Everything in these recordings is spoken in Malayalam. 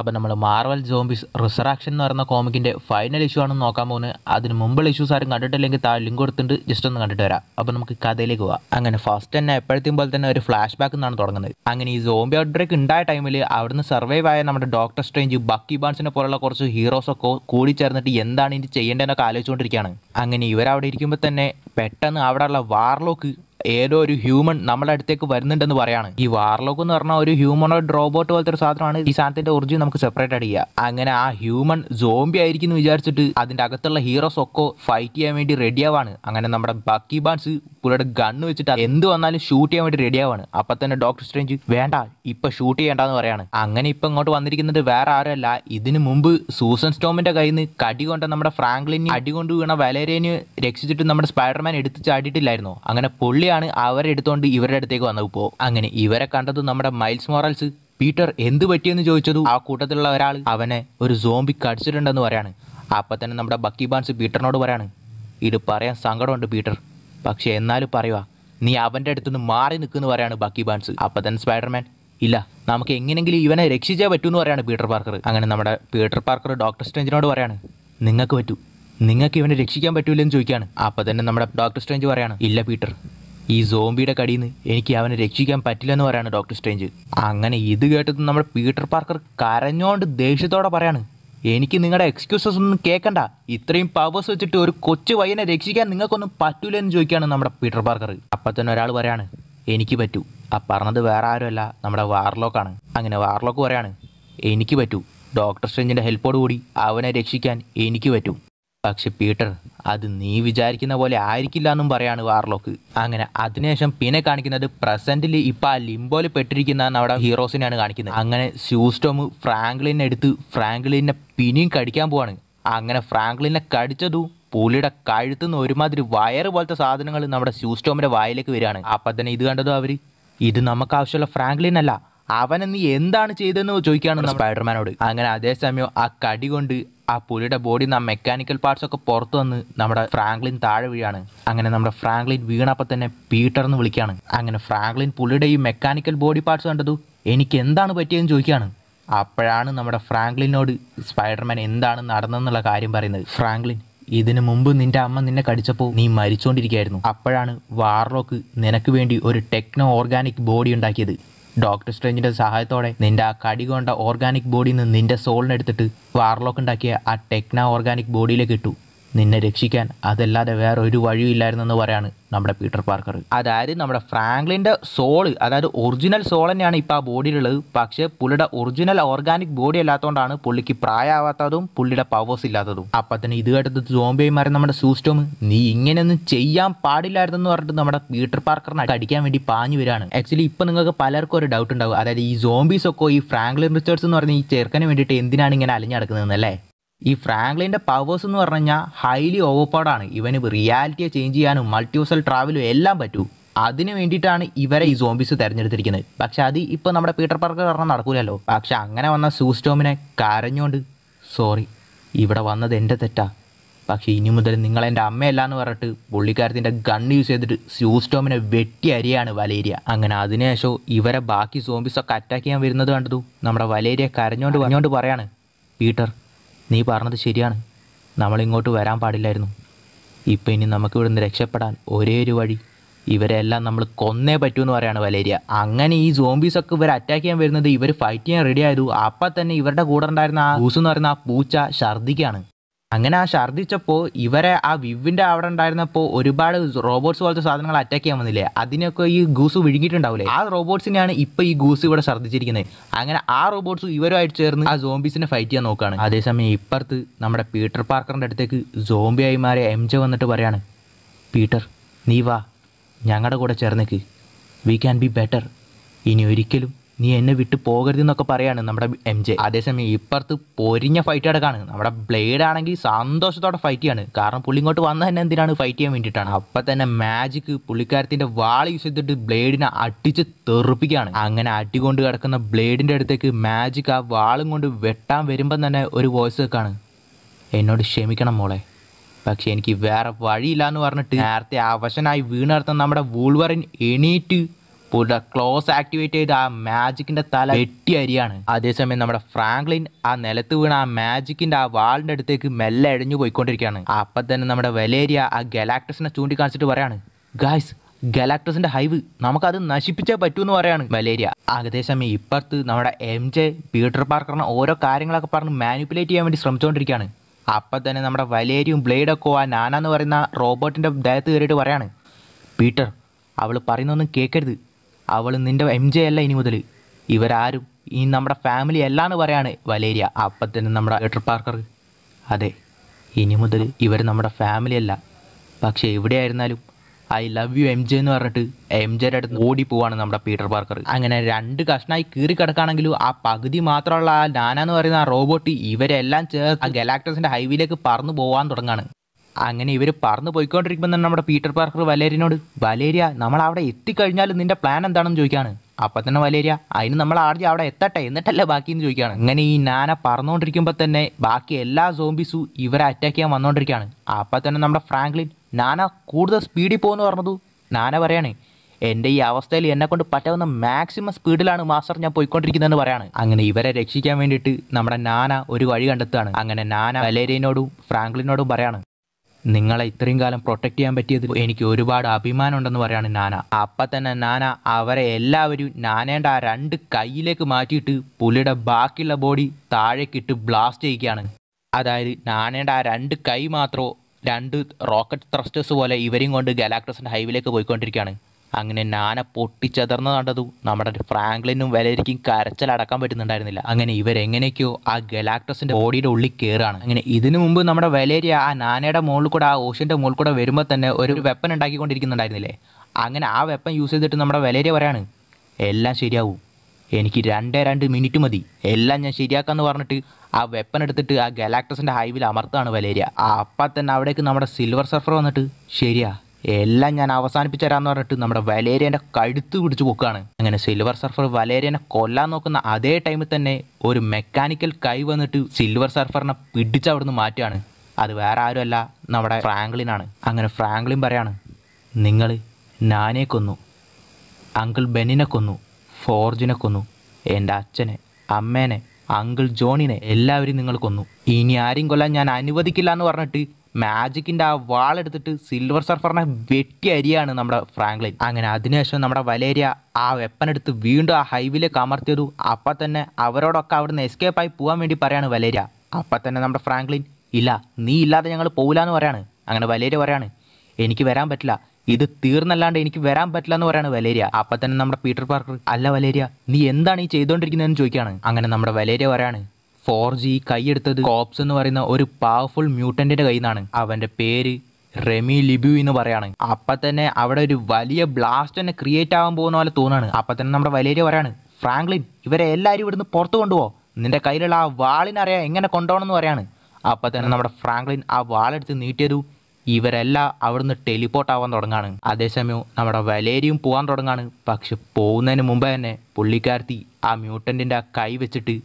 അപ്പം നമ്മൾ മാർവൽ ജോംബിസ് റിസറാക്ഷൻ എന്ന് പറയുന്ന കോമിക്കിന്റെ ഫൈനൽ ഇഷ്യൂ ആണെന്ന് നോക്കാൻ പോകുന്നത്. അതിന് മുമ്പുള്ള ഇഷ്യൂസ് ആരും കണ്ടിട്ടില്ലെങ്കിൽ താഴെ ലിങ്ക് കൊടുത്തിട്ട് ജസ്റ്റ് ഒന്ന് കണ്ടിട്ട് വരാം. അപ്പം നമുക്ക് കഥയിലേക്ക് പോവാം. അങ്ങനെ ഫസ്റ്റ് തന്നെ എപ്പോഴത്തെയും പോലെ തന്നെ ഒരു ഫ്ലാഷ് ബാക്ക് എന്നാണ് തുടങ്ങുന്നത്. അങ്ങനെ ഈ സോംബി ഔട്ട്ബ്രേക്ക് ഉണ്ടായ ടൈമിൽ അവിടുന്ന് സർവൈവ് ആയ നമ്മുടെ ഡോക്ടർ സ്ട്രേഞ്ച് ബക്കി ബാൻസിനെ പോലുള്ള കുറച്ച് ഹീറോസ് ഒക്കെ കൂടി ചേർന്നിട്ട് എന്താണ് ഇനി ചെയ്യേണ്ടതെന്നൊക്കെ ആലോചിച്ചുകൊണ്ടിരിക്കുകയാണ്. അങ്ങനെ ഇവരവിടെ ഇരിക്കുമ്പോൾ തന്നെ പെട്ടെന്ന് അവിടെയുള്ള വാർലോക്ക് ഏതോ ഒരു ഹ്യൂമൻ നമ്മുടെ അടുത്തേക്ക് വരുന്നുണ്ടെന്ന് പറയാണ്. ഈ വാർലോക്ക് എന്ന് പറഞ്ഞാൽ ഒരു ഹ്യൂമനോയിഡ് റോബോട്ട് പോലത്തെ ഒരു സാധനമാണ്. ഈ സാധനത്തിന്റെ ഒറിജിൻ നമുക്ക് സെപ്പറേറ്റ് അടിക്കുക അങ്ങനെ ആ ഹ്യൂമൻ സോംബി ആയിരിക്കും വിചാരിച്ചിട്ട് അതിന്റെ അകത്തുള്ള ഹീറോസ് ഒക്കെ ഫൈറ്റ് ചെയ്യാൻ വേണ്ടി റെഡിയാവാണ് അങ്ങനെ നമ്മുടെ ബക്കി ബാൻസ് പുള്ളിയുടെ ഗണ്ണ് വെച്ചിട്ട് എന്ത് വന്നാലും ഷൂട്ട് ചെയ്യാൻ വേണ്ടി റെഡിയാവാണ് അപ്പൊ തന്നെ ഡോക്ടർ സ്ട്രേഞ്ച് വേണ്ട ഇപ്പൊ ഷൂട്ട് ചെയ്യേണ്ടെന്ന് പറയാണ്. അങ്ങനെ ഇപ്പൊ ഇങ്ങോട്ട് വന്നിരിക്കുന്നത് വേറെ ആരുമല്ല. ഇതിനു മുമ്പ് സൂസൻ സ്റ്റോമിന്റെ കയ്യിൽ നിന്ന് കടി കൊണ്ട് നമ്മുടെ ഫ്രാങ്ക്ലിന് അടി കൊണ്ട് വീണ വലേരേന് രക്ഷിച്ചിട്ട് നമ്മുടെ സ്പൈഡർമാൻ എടുത്ത് ചാടിയിട്ടില്ലായിരുന്നു? അങ്ങനെ പുള്ളിയാണ് അവരെ എടുത്തുകൊണ്ട് ഇവരുടെ അടുത്തേക്ക് വന്നത്? ഇപ്പോൾ അങ്ങനെ ഇവരെ കണ്ടത് നമ്മുടെ മൈൽസ് മോറൽസ്. പീറ്റർ എന്ത് പറ്റിയെന്ന് ചോദിച്ചതും ആ കൂട്ടത്തിലുള്ള ഒരാൾ അവനെ ഒരു സോംബി കടിച്ചിട്ടുണ്ടെന്ന് പറയാണ്. അപ്പൊ തന്നെ നമ്മുടെ ബക്കി ബാൻസ് പീറ്ററിനോട് പറയാണ് ഇത് പറയാൻ സങ്കടമുണ്ട് പീറ്റർ. പക്ഷേ എന്നാലും പറയുക നീ അവന്റെ അടുത്തുനിന്ന് മാറി നിൽക്കുന്നു പറയാണ് ബക്കി ബാൻസ്. അപ്പൊ തന്നെ സ്പൈഡർമാൻ ഇല്ല നമുക്ക് എങ്ങനെയെങ്കിലും ഇവനെ രക്ഷിച്ചേ എന്ന് പറയാണ് പീറ്റർ പാർക്കർ. അങ്ങനെ നമ്മുടെ പീറ്റർ പാർക്കർ ഡോക്ടർ സ്ട്രേഞ്ചിനോട് പറയാണ് നിങ്ങൾക്ക് പറ്റൂ. നിങ്ങൾക്ക് ഇവനെ രക്ഷിക്കാൻ പറ്റൂലെന്ന് ചോദിക്കുകയാണ് അപ്പൊ തന്നെ നമ്മുടെ ഡോക്ടർ സ്ട്രേഞ്ച് പറയാണ് ഇല്ല പീറ്റർ. ഈ സോംബിയുടെ കടിയിൽ നിന്ന് എനിക്ക് അവനെ രക്ഷിക്കാൻ പറ്റില്ല എന്ന് പറയാണ് ഡോക്ടർ സ്ട്രേഞ്ച് അങ്ങനെ ഇത് കേട്ടത് നമ്മുടെ പീറ്റർ പാർക്കർ കരഞ്ഞോണ്ട് ദേഷ്യത്തോടെ പറയാണ് എനിക്ക് നിങ്ങളുടെ എക്സ്ക്യൂസസ് ഒന്നും കേൾക്കണ്ട ഇത്രയും പവേഴ്സ് വെച്ചിട്ട് ഒരു കൊച്ചു പയ്യനെ രക്ഷിക്കാൻ നിങ്ങൾക്കൊന്നും പറ്റൂലെന്ന് ചോദിക്കുകയാണ് നമ്മുടെ പീറ്റർ പാർക്കർ അപ്പം തന്നെ ഒരാൾ പറയാണ് എനിക്ക് പറ്റൂ. ആ പറഞ്ഞത് വേറെ ആരുമല്ല നമ്മുടെ വാർലോക്കാണ് അങ്ങനെ വാർലോക്ക് പറയാണ് എനിക്ക് പറ്റൂ. ഡോക്ടർ സ്ട്രേഞ്ചിന്റെ ഹെൽപ്പോട് കൂടി അവനെ രക്ഷിക്കാൻ എനിക്ക് പറ്റും. പക്ഷെ പീറ്റർ അത് നീ വിചാരിക്കുന്ന പോലെ ആയിരിക്കില്ല എന്നും പറയാണ് വാർലോക്ക്. അങ്ങനെ അതിനുശേഷം പിന്നെ കാണിക്കുന്നത് പ്രസന്റിൽ ഇപ്പൊ ആ ലിംബോയിൽ പെട്ടിരിക്കുന്ന നമ്മുടെ ഹീറോസിനെയാണ് കാണിക്കുന്നത്. അങ്ങനെ ഷൂസ്റ്റോം ഫ്രാങ്ക്ലിനെ എടുത്ത് ഫ്രാങ്ക്ലിനെ പിന്നെയും കടിക്കാൻ പോവാണ്. അങ്ങനെ ഫ്രാങ്ക്ലിനെ കടിച്ചതു പുള്ളിയുടെ കഴുത്തുനിന്ന് ഒരുമാതിരി വയറ് പോലത്തെ സാധനങ്ങൾ നമ്മുടെ ഷൂസ്റ്റോമിന്റെ വായിലേക്ക് വരികയാണ്. അപ്പൊ തന്നെ ഇത് കണ്ടതോ അവർ? ഇത് നമുക്ക് ആവശ്യമുള്ള ഫ്രാങ്ക്ലിൻ അല്ല. അവനെ നീ എന്താണ് ചെയ്തതെന്ന് ചോദിക്കുകയാണ് സ്പൈഡർമാനോട്. അങ്ങനെ അതേസമയം ആ കടി കൊണ്ട് ആ പുലിയുടെ ബോഡി ആ മെക്കാനിക്കൽ പാർട്സ് ഒക്കെ പുറത്തു വന്ന് നമ്മുടെ ഫ്രാങ്ക്ലിൻ താഴെ വീഴാണ്. അങ്ങനെ നമ്മുടെ ഫ്രാങ്ക്ലിൻ വീണപ്പോൾ തന്നെ പീറ്റർ എന്ന് വിളിക്കുകയാണ്. അങ്ങനെ ഫ്രാങ്ക്ലിൻ പുലിയുടെ ഈ മെക്കാനിക്കൽ ബോഡി പാർട്സ് കണ്ടതു എനിക്ക് എന്താണ് പറ്റിയതെന്ന് ചോദിക്കുകയാണ്. അപ്പോഴാണ് നമ്മുടെ ഫ്രാങ്ക്ലിനോട് സ്പൈഡർമാൻ എന്താണ് നടന്നെന്നുള്ള കാര്യം പറയുന്നത്. ഫ്രാങ്ക്ലിൻ ഇതിനു മുമ്പ് നിന്റെ അമ്മ നിന്നെ കടിച്ചപ്പോൾ നീ മരിച്ചുകൊണ്ടിരിക്കുകയായിരുന്നു അപ്പോഴാണ് വാർലോക്ക് നിനക്ക് വേണ്ടി ഒരു ടെക്നോ ഓർഗാനിക് ബോഡി ഉണ്ടാക്കിയത്. ഡോക്ടർ സ്ട്രേഞ്ചിന്റെ സഹായത്തോടെ നിന്റെ ആ കടി കൊണ്ട ഓർഗാനിക് ബോഡിയിൽ നിന്ന് നിന്റെ സോളിനെടുത്തിട്ട് വാർലോക്ക് ഉണ്ടാക്കിയ ആ ടെക്ന ഓർഗാനിക് ബോഡിയിലേക്ക് ഇട്ടു. നിന്നെ രക്ഷിക്കാൻ അതല്ലാതെ വേറെ ഒരു വഴിയും എന്ന് പറയാണ് നമ്മുടെ പീറ്റർ പാർക്കർ. അതായത് നമ്മുടെ ഫ്രാങ്ക്ലിന്റെ സോൾ അതായത് ഒറിജിനൽ സോൾ തന്നെയാണ് ഇപ്പോൾ ആ ബോഡിയിലുള്ളത്. പക്ഷേ പുള്ളിയുടെ ഒറിജിനൽ ഓർഗാനിക് ബോഡി അല്ലാത്തതുകൊണ്ടാണ് പുള്ളിക്ക് പ്രായമാവാത്തതും പുള്ളിയുടെ പവേഴ്സ് ഇല്ലാത്തതും. അപ്പം തന്നെ ഇത് കേട്ടത് സോംബിമാരെ നമ്മുടെ സൂസ്റ്റോം. നീ ഇങ്ങനെയൊന്നും ചെയ്യാൻ പാടില്ലായിരുന്നെന്ന് പറഞ്ഞിട്ട് നമ്മുടെ പീറ്റർ പാർക്കറിനെ അടിക്കാൻ വേണ്ടി പാഞ്ഞു വരികയാണ്. ആക്ച്വലി ഇപ്പം നിങ്ങൾക്ക് പലർക്കും ഒരു ഡൗട്ട് ഉണ്ടാവും. അതായത് ഈ സോംബീസ് ഒക്കെ ഈ ഫ്രാങ്ക്ലിൻ റിച്ചേർഡ്സ് എന്ന് പറഞ്ഞ ഈ ചെറുക്കന് വേണ്ടിയിട്ട് എന്തിനാണ് ഇങ്ങനെ അലിഞ്ഞടക്കുന്നതെന്നല്ലേ ഈ ഫ്രാങ്ക്ലിന്റെ പവേഴ്സ് എന്ന് പറഞ്ഞു കഴിഞ്ഞാൽ ഹൈലി ഓവർപവർഡാണ് ഇവന് റിയാലിറ്റിയെ ചേഞ്ച് ചെയ്യാനും മൾട്ടിവേഴ്സൽ ട്രാവലും എല്ലാം പറ്റൂ. അതിന് വേണ്ടിയിട്ടാണ് ഇവരെ ഈ സോംബീസ് തിരഞ്ഞെടുത്തിരിക്കുന്നത്. പക്ഷെ അത് ഇപ്പോൾ നമ്മുടെ പീറ്റർ പാർക്ക് കാരണം നടക്കൂലല്ലോ. പക്ഷെ അങ്ങനെ വന്ന സൂസ്റ്റോമിനെ കരഞ്ഞുകൊണ്ട് സോറി ഇവിടെ വന്നത് എന്റെ തെറ്റാ. പക്ഷേ ഇനി മുതൽ നിങ്ങൾ എന്റെ അമ്മയല്ല എന്ന് പറഞ്ഞിട്ട് പുള്ളിക്കാരത്തിന്റെ ഗണ്ണ് യൂസ് ചെയ്തിട്ട് സ്യൂസ്റ്റോമിനെ വെട്ടി അരിയാണ് വലേരിയ. അങ്ങനെ അതിനുശേഷം ഇവരെ ബാക്കി സോംബീസൊക്കെ അറ്റാക്ക് ചെയ്യാൻ വരുന്നത് കണ്ടതു നമ്മുടെ വലേരിയ കരഞ്ഞോണ്ട് പറഞ്ഞോണ്ട് പറയാണ് പീറ്റർ നീ പറഞ്ഞത് ശരിയാണ്. നമ്മളിങ്ങോട്ട് വരാൻ പാടില്ലായിരുന്നു. ഇപ്പം ഇനി നമുക്ക് ഇവിടുന്ന് രക്ഷപ്പെടാൻ ഒരേ ഒരു വഴി ഇവരെല്ലാം നമ്മൾ കൊന്നേ പറ്റൂ എന്ന് പറയാണ് വലേരിയ. അങ്ങനെ ഈ സോംബീസൊക്കെ ഇവർ അറ്റാക്ക് ചെയ്യാൻ വരുന്നത് ഇവർ ഫൈറ്റ് ചെയ്യാൻ റെഡി ആയതു. അപ്പം തന്നെ ഇവരുടെ കൂടെ ഉണ്ടായിരുന്ന ആ ഊസ് എന്ന് പറയുന്ന ആ പൂച്ച ഛർദ്ദിക്കാണ് അങ്ങനെ ആ ഛർദ്ദിച്ചപ്പോൾ ഇവരെ ആ വിവിന്റെ അവിടെ ഉണ്ടായിരുന്നപ്പോൾ ഒരുപാട് റോബോട്ട്സ് പോലത്തെ സാധനങ്ങൾ അറ്റാക്ക് ചെയ്യാൻ വന്നില്ലേ? അതിനൊക്കെ ഈ ഗൂസ് വിഴുങ്ങിയിട്ടുണ്ടാവില്ലേ ആ റോബോട്ട്സിനെയാണ് ഇപ്പോൾ ഈ ഗൂസ് ഇവിടെ ഛർദ്ദിച്ചിരിക്കുന്നത്. അങ്ങനെ ആ റോബോട്ട്സ് ഇവരുമായിട്ട് ചേർന്ന് ആ സോംബീസിനെ ഫൈറ്റ് ചെയ്യാൻ നോക്കുകയാണ് അതേസമയം ഇപ്പുറത്ത് നമ്മുടെ പീറ്റർ പാർക്കറിന്റെ അടുത്തേക്ക് സോംബിയായി മാറിയ എം ജെ വന്നിട്ട് പറയാണ് പീറ്റർ നീ വാ. ഞങ്ങളുടെ കൂടെ ചേർന്നേക്ക് വി ക്യാൻ ബി ബെറ്റർ ഇനി ഒരിക്കലും നീ എന്നെ വിട്ട് പോകരുതെന്നൊക്കെ പറയാണ് നമ്മുടെ എം ജെ. അതേസമയം ഇപ്പുറത്ത് പൊരിഞ്ഞ ഫൈറ്റ് അടക്കാണ് നമ്മുടെ ബ്ലേഡ് ആണെങ്കിൽ സന്തോഷത്തോടെ ഫൈറ്റ് ചെയ്യാണ്. കാരണം പുള്ളി ഇങ്ങോട്ട് വന്ന തന്നെ എന്തിനാണ് ഫൈറ്റ് ചെയ്യാൻ വേണ്ടിയിട്ടാണ്. അപ്പം തന്നെ മാജിക് പുള്ളിക്കാരത്തിന്റെ വാൾ യൂസ് ചെയ്തിട്ട് ബ്ലേഡിനെ അടിച്ച് തെറുപ്പിക്കുകയാണ്. അങ്ങനെ അടികൊണ്ട് കിടക്കുന്ന ബ്ലേഡിന്റെ അടുത്തേക്ക് മാജിക് ആ വാളും കൊണ്ട് വെട്ടാൻ വരുമ്പം തന്നെ ഒരു വോയിസ് വെക്കാണ് എന്നോട് ക്ഷമിക്കണം മോളെ. പക്ഷേ എനിക്ക് വേറെ വഴിയില്ല എന്ന് പറഞ്ഞിട്ട് നേരത്തെ അവശനായി വീണർത്തം നമ്മുടെ വൂൾവറിൻ എണീറ്റ് പുള്ളിയുടെ ക്ലോസ് ആക്ടിവേറ്റ് ചെയ്ത് ആ മാജിക്കിന്റെ തല വെട്ടി അരിയാണ്. അതേസമയം നമ്മുടെ ഫ്രാങ്ക്ലിൻ ആ നിലത്ത് വീണ ആ മാജിക്കിന്റെ ആ വാളിന്റെ അടുത്തേക്ക് മെല്ലെ ഇഴഞ്ഞു പോയിക്കൊണ്ടിരിക്കുകയാണ്. അപ്പം തന്നെ നമ്മുടെ വലേരിയ ആ ഗലാക്ടസിനെ ചൂണ്ടിക്കാണിച്ചിട്ട് പറയാണ് ഗായ്സ് ഗലാക്ടസിന്റെ ഹൈവ് നമുക്കത് നശിപ്പിച്ചേ പറ്റൂ എന്ന് പറയാണ് മലേരിയ ഏകദേശം ഇപ്പുറത്ത് നമ്മുടെ എം ജെ പീറ്റർ പാർക്കറിനെ ഓരോ കാര്യങ്ങളൊക്കെ പറഞ്ഞ് മാനിപ്പുലേറ്റ് ചെയ്യാൻ വേണ്ടി ശ്രമിച്ചുകൊണ്ടിരിക്കുകയാണ് അപ്പം തന്നെ നമ്മുടെ വലേരിയും ബ്ലേഡൊക്കെ ആ നാന എന്ന് പറയുന്ന റോബോട്ടിന്റെ ദേഹത്ത് കയറിയിട്ട് പറയാണ് പീറ്റർ അവൾ പറയുന്നൊന്നും കേൾക്കരുത്. അവൾ നിന്റെ എം ജെ അല്ല ഇനി മുതൽ ഇവരാരും ഈ നമ്മുടെ ഫാമിലി അല്ല എന്ന് പറയാണ് വലേരിയ. അപ്പം തന്നെ നമ്മുടെ പീറ്റർ പാർക്കർ അതെ ഇനി മുതൽ ഇവർ നമ്മുടെ ഫാമിലി അല്ല. പക്ഷേ എവിടെയായിരുന്നാലും I love you M J എന്ന് പറഞ്ഞിട്ട് എം ജെയുടെ അടുത്ത് ഓടി പോവാണ് നമ്മുടെ പീറ്റർ പാർക്കർ അങ്ങനെ രണ്ട് കഷ്ണമായി കീറി കിടക്കുകയാണെങ്കിലും ആ പകുതി മാത്രമുള്ള ആ നാന എന്ന് പറയുന്ന ആ റോബോട്ട് ഇവരെല്ലാം ചേർത്ത് ആ ഗലാക്ടസിന്റെ ഹൈവേയിലേക്ക് പറന്നു പോകാൻ തുടങ്ങാണ്. അങ്ങനെ ഇവർ പറന്ന് പോയിക്കൊണ്ടിരിക്കുമ്പോൾ തന്നെ നമ്മുടെ പീറ്റർ പാർക്കർ വലേരിയനോട് വലേരിയ നമ്മൾ അവിടെ എത്തിക്കഴിഞ്ഞാൽ നിന്റെ പ്ലാൻ എന്താണെന്ന് ചോദിക്കാണ്. അപ്പം തന്നെ വലേരിയ അതിന് നമ്മൾ ആദ്യം അവിടെ എത്തട്ടെ എന്നിട്ടല്ലേ ബാക്കി എന്ന് ചോദിക്കുകയാണ് അങ്ങനെ ഈ നാന പറന്നുകൊണ്ടിരിക്കുമ്പോൾ തന്നെ ബാക്കി എല്ലാ സോംബീസും ഇവരെ അറ്റാക്ക് ചെയ്യാൻ വന്നുകൊണ്ടിരിക്കുകയാണ് അപ്പം തന്നെ നമ്മുടെ ഫ്രാങ്ക്ലിൻ നാന കൂടുതൽ സ്പീഡിൽ പോകുമെന്ന് പറഞ്ഞതു? നാന പറയാണ് എന്റെ ഈ അവസ്ഥയിൽ എന്നെ കൊണ്ട് പറ്റാവുന്ന മാക്സിമം സ്പീഡിലാണ് മാസ്റ്റർ ഞാൻ പോയിക്കൊണ്ടിരിക്കുന്നതെന്ന് പറയാണ്. അങ്ങനെ ഇവരെ രക്ഷിക്കാൻ വേണ്ടിയിട്ട് നമ്മുടെ നാന ഒരു വഴി കണ്ടെത്തുകയാണ്. അങ്ങനെ നാന വലേരിയനോടും ഫ്രാങ്ക്ലിനോടും പറയാണ് നിങ്ങളെ ഇത്രയും കാലം പ്രൊട്ടക്ട് ചെയ്യാൻ പറ്റിയതിൽ എനിക്ക് ഒരുപാട് അഭിമാനം ഉണ്ടെന്ന് പറയാണ് നാന. അപ്പം തന്നെ നാന അവരെ എല്ലാവരും നാനേണ്ട ആ രണ്ട് കൈയിലേക്ക് മാറ്റിയിട്ട് പുലിയുടെ ബാക്കിയുള്ള ബോഡി താഴേക്കിട്ട് ബ്ലാസ്റ്റ് ചെയ്യിക്കുകയാണ്. അതായത് നാനേണ്ട ആ രണ്ട് കൈ മാത്രമോ രണ്ട് റോക്കറ്റ് ത്രസ്റ്റേഴ്സ് പോലെ ഇവരെയും കൊണ്ട് ഗലാക്ടസിന്റെ ഹൈവിലേക്ക് പോയിക്കൊണ്ടിരിക്കുകയാണ്. അങ്ങനെ നാന പൊട്ടിച്ചതർന്ന് കണ്ടതു നമ്മുടെ ഫ്രാങ്ക്ലിനും വലേരിക്കും കരച്ചിലടക്കാൻ പറ്റുന്നുണ്ടായിരുന്നില്ല അങ്ങനെ ഇവരെങ്ങനെയൊക്കെയോ ആ ഗലാക്ടസിന്റെ ബോഡിയുടെ ഉള്ളിൽ കയറാണ് അങ്ങനെ ഇതിനു മുമ്പ് നമ്മുടെ വലേരിയ ആ നാനയുടെ മുകളിൽ കൂടെ ആ ഓഷ്യന്റെ മുകളിൽ കൂടെ വരുമ്പോൾ തന്നെ ഒരു വെപ്പൻ ഉണ്ടാക്കിക്കൊണ്ടിരിക്കുന്നുണ്ടായിരുന്നില്ലേ? അങ്ങനെ ആ വെപ്പൻ യൂസ് ചെയ്തിട്ട് നമ്മുടെ വലേരിയ പറയാണ് എല്ലാം ശരിയാവും. എനിക്ക് രണ്ടേ രണ്ട് മിനിറ്റ് മതി. എല്ലാം ഞാൻ ശരിയാക്കാന്ന് പറഞ്ഞിട്ട് ആ വെപ്പൻ എടുത്തിട്ട് ആ ഗലാക്ടസിന്റെ ഹൈവിൽ അമർത്താണ് വലേരിയ അപ്പം തന്നെ അവിടേക്ക് നമ്മുടെ സിൽവർ സർഫർ വന്നിട്ട് ശരിയാ എല്ലാം ഞാൻ അവസാനിപ്പിച്ചു തരാമെന്ന് പറഞ്ഞിട്ട് നമ്മുടെ വലേരിയന്റെ കഴുത്ത് പിടിച്ച് പൊക്കുകയാണ്. അങ്ങനെ സിൽവർ സർഫർ വലേരിയനെ കൊല്ലാൻ നോക്കുന്ന അതേ ടൈമിൽ തന്നെ ഒരു മെക്കാനിക്കൽ കൈ വന്നിട്ട് സിൽവർ സർഫറിനെ പിടിച്ച് അവിടുന്ന് മാറ്റുകയാണ്. അത് വേറെ ആരുമല്ല നമ്മുടെ ഫ്രാങ്ക്ലിനാണ് അങ്ങനെ ഫ്രാങ്ക്ലിൻ പറയാണ് നിങ്ങൾ നാനെ കൊന്നു അങ്കിൾ ബെന്നിനെ കൊന്നു ഫോർജിനെ കൊന്നു എന്റെ അച്ഛനെ അമ്മേനെ അങ്കിൾ ജോണിനെ എല്ലാവരും നിങ്ങൾ കൊന്നു. ഇനി ആരെയും കൊല്ലാൻ ഞാൻ അനുവദിക്കില്ല എന്ന് പറഞ്ഞിട്ട് മാജിക്കിന്റെ ആ വാളെടുത്തിട്ട് സിൽവർ സർഫറിനെ വെട്ടി അരിയാണ് നമ്മുടെ ഫ്രാങ്ക്ലിൻ. അങ്ങനെ അതിനുശേഷം നമ്മുടെ വലേരിയ ആ വെപ്പൻ എടുത്ത് വീണ്ടും ആ ഹൈവിലേക്ക് അമർത്തിയതു അപ്പം തന്നെ അവരോടൊക്കെ അവിടുന്ന് എസ്കേപ്പ് ആയി പോകാൻ വേണ്ടി പറയാണ് വലേരിയ. അപ്പം തന്നെ നമ്മുടെ ഫ്രാങ്ക്ലിൻ ഇല്ല നീ ഇല്ലാതെ ഞങ്ങൾ പോകില്ല എന്ന് പറയാണ്. അങ്ങനെ വലേരിയ പറയാണ് എനിക്ക് വരാൻ പറ്റില്ല. ഇത് തീർന്നല്ലാണ്ട് എനിക്ക് വരാൻ പറ്റില്ല എന്ന് പറയാണ് വലേരിയ. അപ്പൊ തന്നെ നമ്മുടെ പീറ്റർ പാർക്കർ അല്ല വലേരിയ നീ എന്താണ് ഈ ചെയ്തുകൊണ്ടിരിക്കുന്നതെന്ന് ചോദിക്കുകയാണ് അങ്ങനെ നമ്മുടെ വലേരിയ പറയാണ് ഫോർ ജി കൈയെടുത്തത് കോപ്സ് എന്ന് പറയുന്ന ഒരു പവർഫുൾ മ്യൂട്ടന്റിന്റെ കയ്യിൽ നിന്നാണ് അവന്റെ പേര് റെമി ലിബു എന്ന് പറയാണ്. അപ്പൊ തന്നെ അവിടെ ഒരു വലിയ ബ്ലാസ്റ്റ് തന്നെ ക്രിയേറ്റ് ആവാൻ പോകുന്ന പോലെ തോന്നാണ്. അപ്പൊ തന്നെ നമ്മുടെ വലേരിയ പറയാണ് ഫ്രാങ്ക്ലിൻ ഇവരെ എല്ലാവരും ഇവിടുന്ന് പുറത്തു കൊണ്ടുപോ. നിന്റെ കയ്യിലുള്ള ആ വാളിനറിയാം എങ്ങനെ കൊണ്ടുപോകണം എന്ന് പറയാണ്. അപ്പൊ തന്നെ നമ്മുടെ ഫ്രാങ്ക്ലിൻ ആ വാളെടുത്ത് നീട്ടിയതു ഇവരെല്ലാം അവിടുന്ന് ടെലിപ്പോർട്ട് ആവാൻ തുടങ്ങാണ്. അതേസമയം നമ്മുടെ വലേരിയും പോകാൻ തുടങ്ങാണ്. പക്ഷെ പോകുന്നതിന് മുമ്പ് തന്നെ പുള്ളിക്കാർത്തി ആ മ്യൂട്ടന്റിന്റെ ആ കൈ വെച്ചിട്ട്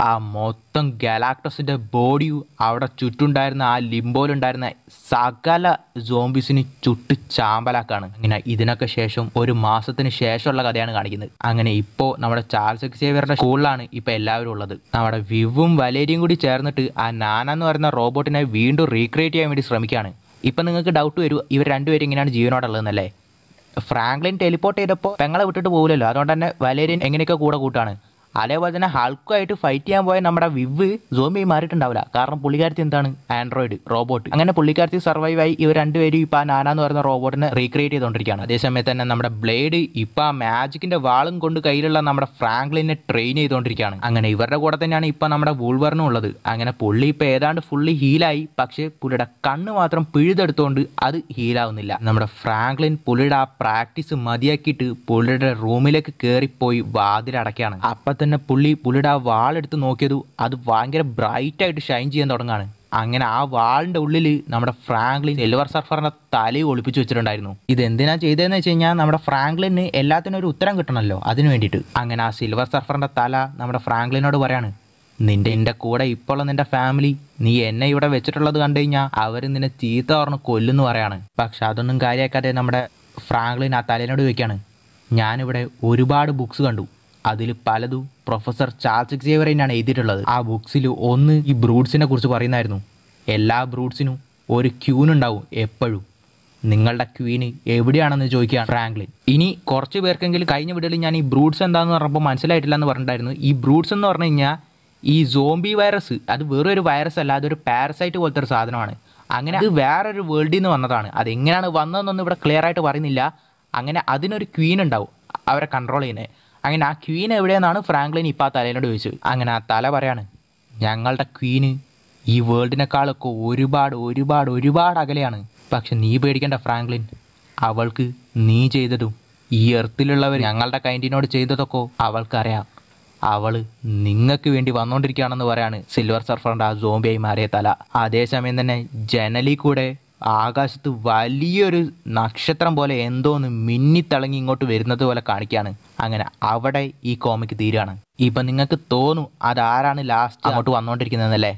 ആ മൊത്തം ഗലാക്ടസിന്റെ ബോഡിയും അവിടെ ചുറ്റുണ്ടായിരുന്ന ആ ലിംബോയിലുണ്ടായിരുന്ന സകല സോംബീസിന് ചുട്ട് ചാമ്പലാക്കാണ്. അങ്ങനെ ഇതിനൊക്കെ ശേഷം ഒരു മാസത്തിന് ശേഷമുള്ള കഥയാണ് കാണിക്കുന്നത്. അങ്ങനെ ഇപ്പോൾ നമ്മുടെ ചാൾസ് എക്സേവിയറുടെ സ്കൂളിലാണ് ഇപ്പോൾ എല്ലാവരും ഉള്ളത്. നമ്മുടെ വിവും വലേരിയും കൂടി ചേർന്നിട്ട് ആ നാന എന്ന് പറയുന്ന റോബോട്ടിനെ വീണ്ടും റീക്രിയേറ്റ് ചെയ്യാൻ വേണ്ടി ശ്രമിക്കുകയാണ്. ഇപ്പം നിങ്ങൾക്ക് ഡൗട്ട് വരും ഇവർ രണ്ടുപേരും ഇങ്ങനെയാണ് ജീവനോടുള്ളതെന്നല്ലേ? ഫ്രാങ്ക്ലിൻ ടെലിപ്പോർട്ട് ചെയ്തപ്പോൾ പെങ്ങളെ വിട്ടിട്ട് പോകില്ലല്ലോ അതുകൊണ്ട് തന്നെ വലേരിയൻ എങ്ങനെയൊക്കെ കൂടെ കൂട്ടാണ്? അതേപോലെ തന്നെ ഹൾക്കുമായിട്ട് ഫൈറ്റ് ചെയ്യാൻ പോയ നമ്മുടെ വിവ് സോംബി മാറിയിട്ടുണ്ടാവില്ല. കാരണം പുള്ളിക്കാരത്തി എന്താണ്? ആൻഡ്രോയിഡ് റോബോട്ട് അങ്ങനെ പുള്ളിക്കാരത്തി സർവൈവ് ആയി. ഇവർ രണ്ടുപേരും ഇപ്പം ആ നാന എന്ന് പറയുന്ന റോബോട്ടിനെ റീക്രിയേറ്റ് ചെയ്തുകൊണ്ടിരിക്കുകയാണ് അതേസമയത്ത് തന്നെ നമ്മുടെ ബ്ലേഡ് ഇപ്പം ആ മാജിക്കിന്റെ വാളും കൊണ്ട് കയ്യിലുള്ള നമ്മുടെ ഫ്രാങ്ക്ലിനെ ട്രെയിൻ ചെയ്തുകൊണ്ടിരിക്കുകയാണ് അങ്ങനെ ഇവരുടെ കൂടെ തന്നെയാണ് ഇപ്പം നമ്മുടെ വൂൾവറിനും ഉള്ളത്. അങ്ങനെ പുള്ളി ഇപ്പം ഏതാണ്ട് ഫുള്ളി ഹീലായി പക്ഷേ പുള്ളിയുടെ കണ്ണ് മാത്രം പിഴുതെടുത്തുകൊണ്ട് അത് ഹീലാവുന്നില്ല നമ്മുടെ ഫ്രാങ്ക്ലിൻ പുള്ളിയുടെ ആ പ്രാക്ടീസ് മതിയാക്കിയിട്ട് പുള്ളിയുടെ റൂമിലേക്ക് കയറിപ്പോയി വാതിലടക്കുകയാണ് അപ്പം തന്നെ പുള്ളി പുള്ളിയുടെ ആ വാളെടുത്ത് നോക്കിയത് അത് ഭയങ്കര ബ്രൈറ്റായിട്ട് ഷൈൻ ചെയ്യാൻ തുടങ്ങാണ്. അങ്ങനെ ആ വാളിന്റെ ഉള്ളിൽ നമ്മുടെ ഫ്രാങ്ക്ലിൻ എൽവർ സർഫറിന്റെ തലയിൽ ഒളിപ്പിച്ചു വെച്ചിട്ടുണ്ടായിരുന്നു. ഇത് എന്തിനാ ചെയ്തതെന്ന് വെച്ച് കഴിഞ്ഞാൽ നമ്മുടെ ഫ്രാങ്ക്ലിന് എല്ലാത്തിനും ഒരു ഉത്തരം കിട്ടണമല്ലോ അതിന് വേണ്ടിയിട്ട്. അങ്ങനെ ആ സിൽവർ സർഫറിന്റെ തല നമ്മുടെ ഫ്രാങ്ക്ലിനോട് പറയാണ് നിന്റെ എന്റെ കൂടെ ഇപ്പോൾ നിന്റെ ഫാമിലി നീ എന്നെ ഇവിടെ വെച്ചിട്ടുള്ളത് കണ്ടു കഴിഞ്ഞാൽ അവർ നിന്നെ ചീത്ത പറഞ്ഞ് കൊല്ലുന്നു പറയാണ്. പക്ഷെ അതൊന്നും കാര്യമാക്കാതെ നമ്മുടെ ഫ്രാങ്ക്ലിൻ ആ തലേനോട് ചോദിക്കാണ് ഞാനിവിടെ ഒരുപാട് ബുക്സ് കണ്ടു അതിൽ പലതും പ്രൊഫസർ ചാൾസ് എക്സേവറിനാണ് എഴുതിയിട്ടുള്ളത്. ആ ബുക്സിൽ ഒന്ന് ഈ ബ്രൂഡ്സിനെ കുറിച്ച് പറയുന്നായിരുന്നു എല്ലാ ബ്രൂഡ്സിനും ഒരു ക്യൂനുണ്ടാവും എപ്പോഴും. നിങ്ങളുടെ ക്വീന് എവിടെയാണെന്ന് ചോദിക്കുകയാണ് ഫ്രാങ്ക്ലിൻ. ഇനി കുറച്ച് പേർക്കെങ്കിലും കഴിഞ്ഞ വീഡിയോയിൽ ഞാൻ ഈ ബ്രൂഡ്സ് എന്താണെന്ന് പറഞ്ഞപ്പോൾ മനസ്സിലായിട്ടില്ല എന്ന് പറഞ്ഞിട്ടുണ്ടായിരുന്നു. ഈ ബ്രൂഡ്സ് എന്ന് പറഞ്ഞു കഴിഞ്ഞാൽ ഈ സോംബി വൈറസ് അത് വേറൊരു വൈറസ് അല്ല അതൊരു പാരസൈറ്റ് പോലത്തെ ഒരു സാധനമാണ്. അങ്ങനെ അത് വേറൊരു വേൾഡിൽ നിന്ന് വന്നതാണ്. അത് എങ്ങനെയാണ് വന്നതെന്നൊന്നും ഇവിടെ ക്ലിയർ ആയിട്ട് പറയുന്നില്ല. അങ്ങനെ അതിനൊരു ക്വീൻ ഉണ്ടാവും അവരെ കൺട്രോൾ ചെയ്യുന്നത്. അങ്ങനെ ആ ക്വീൻ എവിടെയെന്നാണ് ഫ്രാങ്ക്ലിൻ ഇപ്പോൾ ആ തലേനോട് ചോദിച്ചത്? അങ്ങനെ ആ തല പറയാണ് ഞങ്ങളുടെ ക്വീന് ഈ വേൾഡിനേക്കാളൊക്കെ ഒരുപാട് ഒരുപാട് ഒരുപാട് അകലെയാണ്. പക്ഷെ നീ പേടിക്കേണ്ട ഫ്രാങ്ക്ലിൻ. അവൾക്ക് നീ ചെയ്തതും ഈ എർത്തിലുള്ളവർ ഞങ്ങളുടെ കൈൻഡിനോട് ചെയ്തതൊക്കെ അവൾക്കറിയാം. അവൾ നിങ്ങൾക്ക് വേണ്ടി വന്നുകൊണ്ടിരിക്കുകയാണെന്ന് പറയാണ് സിൽവർ സർഫറിന്റെ ആ സോംബിയായി മാറിയ തല. അതേസമയം തന്നെ ജനലിൽ കൂടെ ആകാശത്ത് വലിയൊരു നക്ഷത്രം പോലെ എന്തോന്ന് മിന്നിത്തിളങ്ങി ഇങ്ങോട്ട് വരുന്നത് പോലെ കാണിക്കുകയാണ് അങ്ങനെ അവിടെ ഈ കോമിക്ക് തീരുകയാണ് ഇപ്പം നിങ്ങൾക്ക് തോന്നും അതാരാണ് ലാസ്റ്റ് അങ്ങോട്ട് വന്നുകൊണ്ടിരിക്കുന്നതെന്നല്ലേ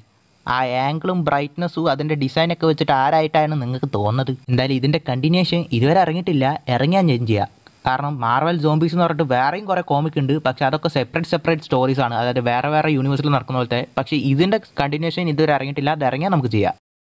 ആ ആംഗിളും ബ്രൈറ്റ്നസ്സും അതിന്റെ ഡിസൈനൊക്കെ വെച്ചിട്ട് ആരായിട്ടാണ് നിങ്ങൾക്ക് തോന്നുന്നത്? എന്തായാലും ഇതിന്റെ കണ്ടിന്യൂഷൻ ഇതുവരെ ഇറങ്ങിയിട്ടില്ല. ഇറങ്ങിയാൽ ഞാൻ ചെയ്യാം. കാരണം മാർവൽ സോംബീസ് എന്ന് പറഞ്ഞിട്ട് വേറെയും കുറേ കോമിക് ഉണ്ട്. പക്ഷെ അതൊക്കെ സെപ്പറേറ്റ് സെപ്പറേറ്റ് സ്റ്റോറീസ് ആണ്. അതായത് വേറെ വേറെ യൂണിവേഴ്സിൽ നടക്കുന്ന പോലത്തെ. പക്ഷേ ഇതിന്റെ കണ്ടിന്യൂഷൻ ഇതുവരെ ഇറങ്ങിയിട്ടില്ല. അത് ഇറങ്ങിയാൽ നമുക്ക് ചെയ്യാം.